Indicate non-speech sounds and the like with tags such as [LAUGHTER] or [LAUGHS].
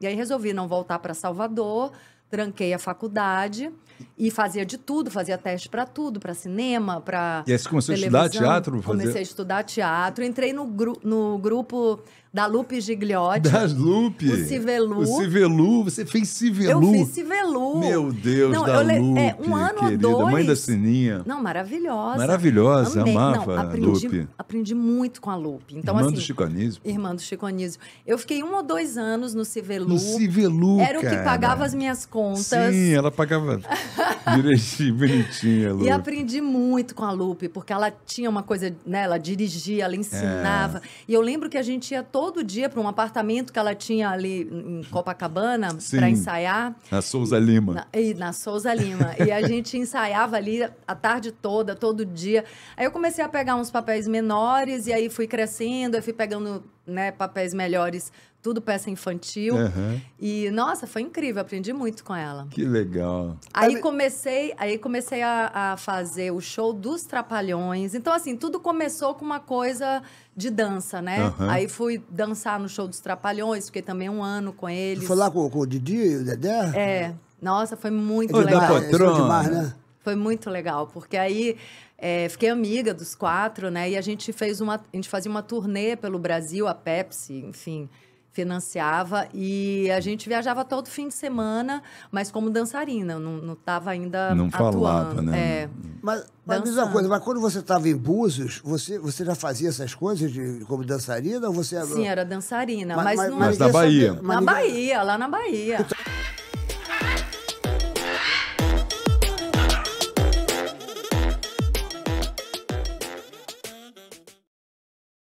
E aí resolvi não voltar para Salvador, tranquei a faculdade e fazia de tudo, fazia teste para tudo, para cinema, para E aí você começou a estudar teatro? Fazer... Comecei a estudar teatro, entrei no, gru no grupo da Lupe Gigliotti. [LAUGHS] Das Lupe. O Civelu. O Civelu. Você fez Civelu. Eu fiz Civelu. Meu Deus, Não, da eu le- Lupe, é, um ano ou querida. dois. Mãe da Sininha. Não, maravilhosa. Maravilhosa, Amei. amava Não, a aprendi, Lupe. aprendi muito com a Lupe. Então, Irmã assim, do Chico Anísio. Irmã do Chico Anísio. Eu fiquei um ou dois anos no Civelu. No Civelu, Era o que cara. pagava as minhas contas. Sim, ela pagava [LAUGHS] direitinho, bonitinha. E aprendi muito com a Lupe, porque ela tinha uma coisa, né? Ela dirigia, ela ensinava. É. E eu lembro que a gente ia todo dia para um apartamento que ela tinha ali em Copacabana para ensaiar. A Souza Lima. Na, e na Souza Lima. e a gente ensaiava ali a tarde toda, todo dia. Aí eu comecei a pegar uns papéis menores, e aí fui crescendo, aí fui pegando né, papéis melhores, tudo peça infantil. Aham. E, nossa, foi incrível, aprendi muito com ela. Que legal. Aí comecei, aí comecei a, a fazer o show dos Trapalhões. Então, assim, tudo começou com uma coisa de dança, né? Aham. Aí fui dançar no show dos Trapalhões, fiquei também um ano com eles. Foi lá com, com o Didi e o Dedé? É. Nossa, foi muito Ô, Dá legal. pra- patrona. São demais, né? Foi muito legal, porque aí é, fiquei amiga dos quatro, né? E a gente fez uma. A gente fazia uma turnê pelo Brasil, a Pepsi, enfim, financiava. E a gente viajava todo fim de semana, mas como dançarina, não, não tava ainda. Não atuando. falava, né? É. Mas, mas diz uma coisa, mas quando você estava em Búzios, você, você já fazia essas coisas de, como dançarina? Ou você Sim, era dançarina. Mas- Mas, mas- não. Mas na Bahia. sabia- na ninguém- Bahia, lá na Bahia.